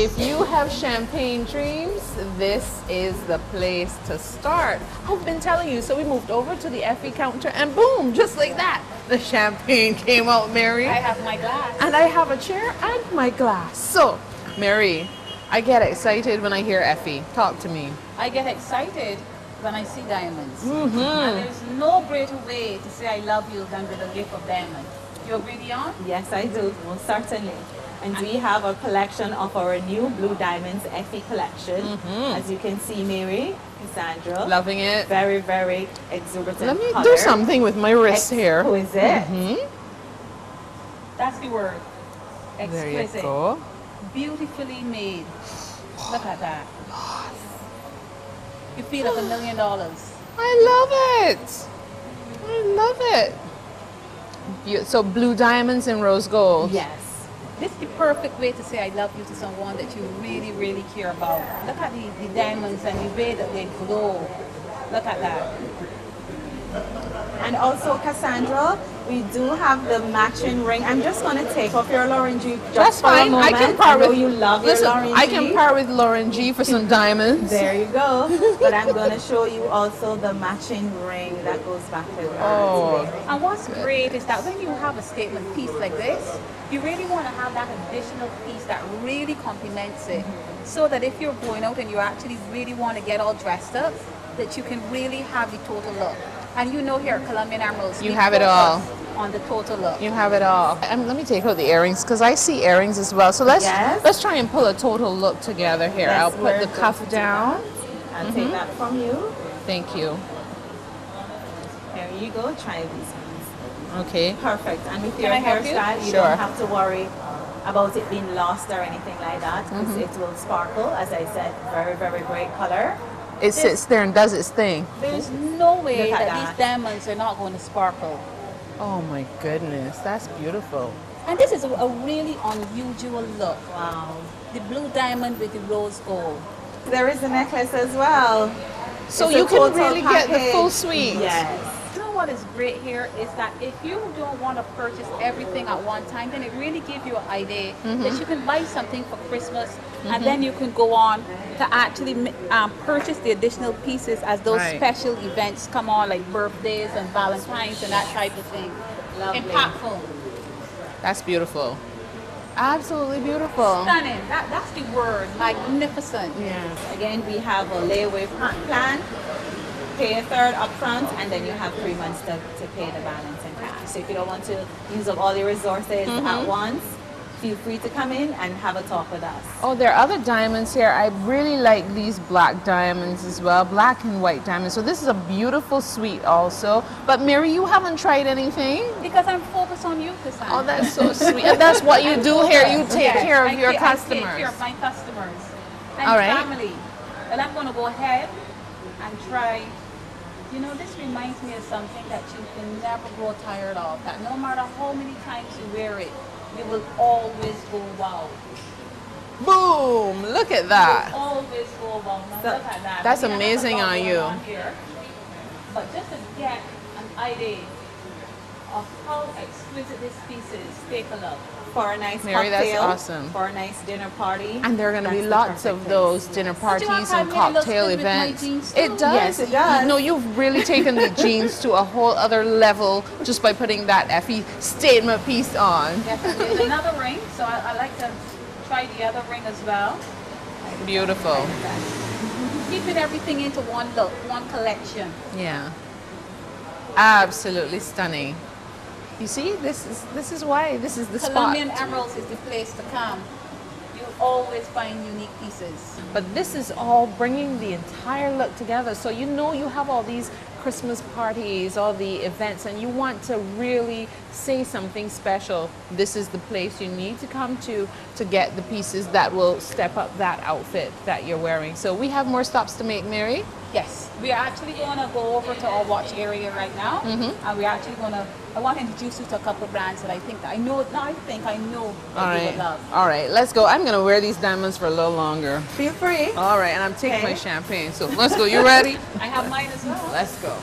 If you have champagne dreams, this is the place to start. I've been telling you. So we moved over to the EFFY counter and boom, just like that, the champagne came out, Mary. I have my glass. And I have a chair and my glass. So, Mary, I get excited when I hear EFFY. Talk to me. I get excited when I see diamonds. Mm-hmm. And there's no greater way to say I love you than with a gift of diamonds. You agree, Dion? Yes, I do, most certainly. And we have a collection of our new Blue Diamonds EFFY collection. As you can see, Mary, Cassandra. Loving it. Very, very exuberant Let me color. do something with my wrist here. Exquisite. Mhm. That's the word. There you Exquisite. go. Beautifully made. Look at that. You feel like a million dollars. I love it. I love it. So blue diamonds and rose gold. Yes. This is the perfect way to say I love you to someone that you really, really care about. Look at the, the diamonds and the way that they glow. Look at that. And also, Cassandra, we do have the matching ring. I'm just going to take off your Lauren G just That's for a fine. I can par know with you love Listen, your Lauren I G. can par with Lauren G for some diamonds. There you go. but I'm going to show you also the matching ring that goes back to that. Oh, And what's great is that when you have a statement piece like this, you really want to have that additional piece that really complements it. Mm-hmm. So that if you're going out and you actually really want to get all dressed up, that you can really have the total look. And you know here Colombian Emeralds, You have it all. On the total look. you have it all. Um, let me take out the earrings because I see earrings as well. So let's Yes. let's try and pull a total look together here. Let's I'll put the cuff down. I'll Mm-hmm. take that from you. Thank you. There you go. Try these ones. Okay. Perfect. And with your I help you? hairstyle, you, Sure. don't have to worry about it being lost or anything like that because Mm-hmm. it will sparkle. As I said, very, very great color. It sits there and does its thing. There's no way that, that. these diamonds are not going to sparkle. Oh my goodness, that's beautiful. And this is a, a really unusual look. Wow. The blue diamond with the rose gold. There is a necklace as well. So It's you can total really get the full suite. Yes. What is great here is that if you don't want to purchase everything at one time, then it really gives you an idea Mm-hmm. that you can buy something for Christmas and then you can go on to actually um, purchase the additional pieces as those Right. special events come on, like birthdays and Valentine's and that type of thing. Lovely. Impactful, That's beautiful. Absolutely beautiful. stunning. That, that's the word. Magnificent. Yes. Again, we have a layaway plan. Pay a third upfront, and then you have three months to, to pay the balance in cash. So if you don't want to use up all your resources Mm-hmm. at once, feel free to come in and have a talk with us. Oh, there are other diamonds here. I really like these black diamonds as well, black and white diamonds. So this is a beautiful suite also. But Mary, you haven't tried anything? Because I'm focused on you, Cassandra. Oh, that's so sweet. And that's what you do here. You take Yes, care of I your ta- I take care of my customers and All right. family. And I'm going to go ahead and try. You know, this reminds me of something that you can never grow tired of. That no matter how many times you wear it, you will always go wow. Boom! Look at that. Always go wow. Now So- look at that. That's I mean, I have a amazing on you. here, but just to get an idea of how exquisite this piece is, take a look. For a nice Mary, that's cocktail, awesome. for a nice dinner party. And there are going to be lots of perfect those place. dinner But parties and I really looks cocktail good with my events. It does. Yes, it does. No, you've really taken the jeans to a whole other level just by putting that EFFY statement piece on. Definitely. Another ring, so I, I like to try the other ring as well. Beautiful. Keeping everything into one look, one collection. Yeah. Absolutely stunning. You see, this is this is why this is the spot. Colombian Emeralds is the place to come. You always find unique pieces. But this is all bringing the entire look together. So you know you have all these Christmas parties, all the events, and you want to really say something special. This is the place you need to come to to get the pieces that will step up that outfit that you're wearing. So we have more stops to make, Mary. Yes, we are actually going to go over to our watch area right now, Mm-hmm. and we're actually going to. I want to introduce you to a couple brands that I think that I know. No, I think I know that All right. All right, let's go. I'm gonna wear these diamonds for a little longer. Feel free. All right, and I'm taking my champagne. So let's go. You ready? I have mine as well. Let's go.